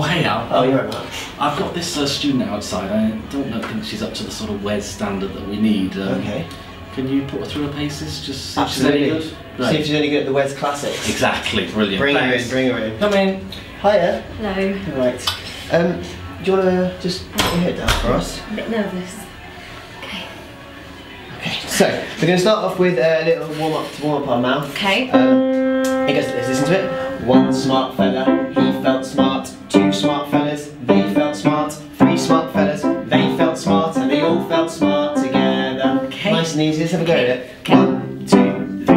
Oh, hey Al. Oh, you're right, I've got this uh, student outside. I don't know, think she's up to the sort of Wes standard that we need. Um, Okay. Can you put her through her paces? Just see if she's Absolutely. any good? See if Great. she's any good at the Wes Classics. Exactly, brilliant. Bring her in, bring her in. Come in. Hiya. Hello. Right. Um, do you want to just put your head down for us? A bit nervous. Okay. Okay. So, we're going to start off with a little warm up to warm up our mouth. Okay. Um, it goes like this, listen to it. One smart fella, he felt smart. Two smart fellas, they felt smart. Three smart fellas, they felt smart. And they all felt smart together. Okay. Nice and easy, let's have a go at it. Okay. One, two, three.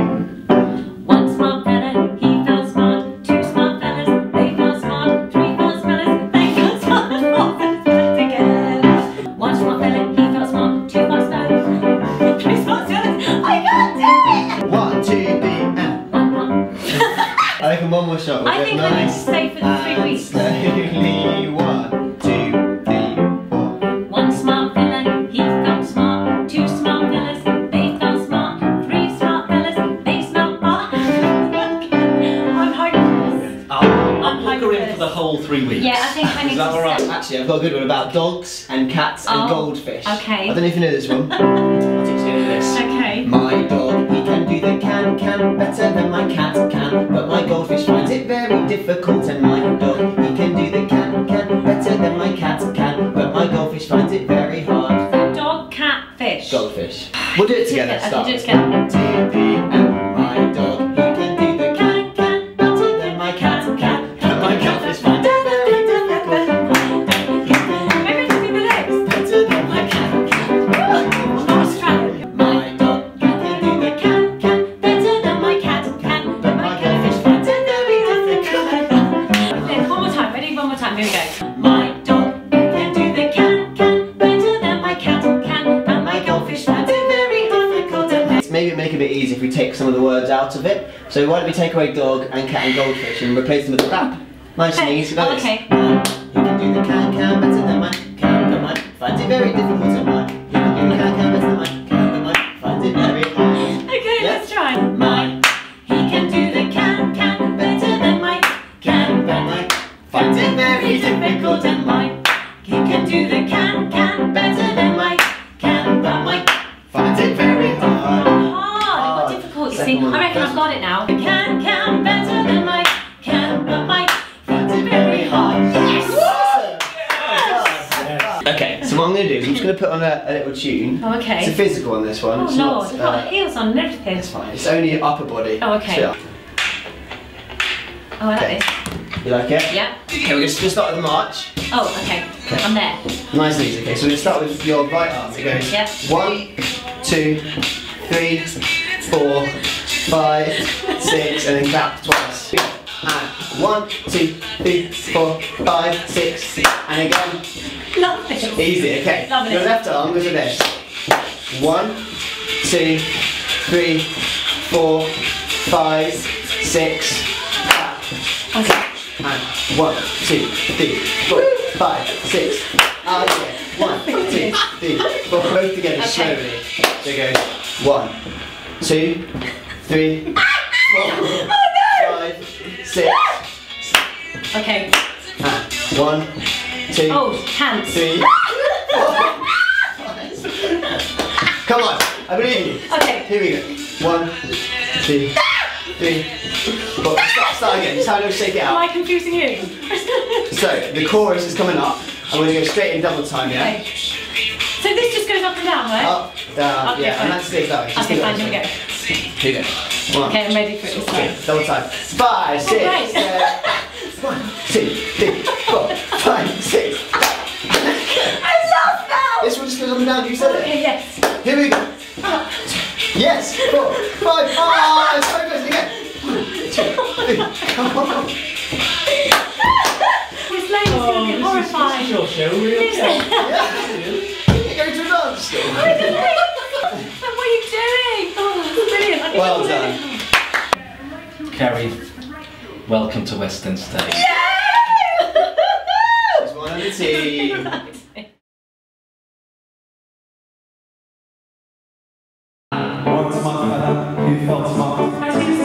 One smart fella, he felt smart. Two smart fellas, they felt smart. Three felt fellas, they felt smart. Four felt smart together. One smart fella, he felt smart. Two smart fellas, three smart fellas. I can't do it. One, two, three, and. One more. I reckon one more shot. will I get think whole three weeks. Yeah, I think I need Is that to all right? Actually, I've got a good one about dogs and cats and Oh, goldfish. okay. I don't know if you know this one. I'll teach you this. Okay. My dog, he can do the can can better than my cat can, but my goldfish finds it very difficult. And my dog, he can do the can can better than my cat can, but my goldfish finds it very Ready? One. Here we go. My dog, can do the can can better than my cat can, but my goldfish finds it very difficult. Maybe make it a bit easier if we take some of the words out of it. So why don't we take away dog and cat and goldfish and replace them with crap? Nice and easy. This. okay. He can do the can can better than my can, but my finds it very difficult. Finds it very difficult. And my, he can do the can can better than my can, but my finds it very hard. Hard. But difficult. You see. I reckon I've got it now. Can, can, better than my can, but my Finds it very hard. Yes. Okay, so what I'm going to do is I'm just going to put on a, a little tune. Oh, okay. It's a physical on this one. Oh it's Lord, not, I've got uh, heels on and everything. it's fine. It's only upper body. Oh, okay. So, yeah. Oh, I like Okay. this. You like it? Yeah. Okay, we're just going to start with the march. Oh, okay. I'm there. Nice and easy. Okay, so we're going to start with your right arm. It goes Yep. one, two, three, four, five, six, and then clap twice. And one, two, three, four, five, six, and again. Love this. Easy, okay. Lovely. Your left arm goes like this. One, two, three, four, five, six, clap. Okay. And one, two, three, four, five, six. Ah, yeah. One, two, three, four. Both together Okay. slowly. So it goes one, two, three, four, five, six. Okay. And one, two, Oh, hands. three, four. Come on, I believe you. Okay. Here we go. One, two, three, four. Start, start again. Just have a shake it Am. I confusing you? So the chorus is coming up. I'm going to go straight in double time, yeah? okay. So this just goes up and down, right? Up, down, Okay, yeah, fine. and that stays that way. Just okay, fine. Here we go. Here we go. One, Okay, I'm ready for it this okay, time. double time. Five, six, right. seven. One, two, three, four, five, six. I love that. This one just goes up and down. You said it. Okay, yes. Here we go. Yes, four, five, ah, three, come on. This lady's gonna be oh, horrified. your show, really? Yeah. You're going to dance still. what are you doing? Oh, brilliant. I Well done. Kerry, welcome to West End Stage. There's one on the team. One smart fella who felt smart.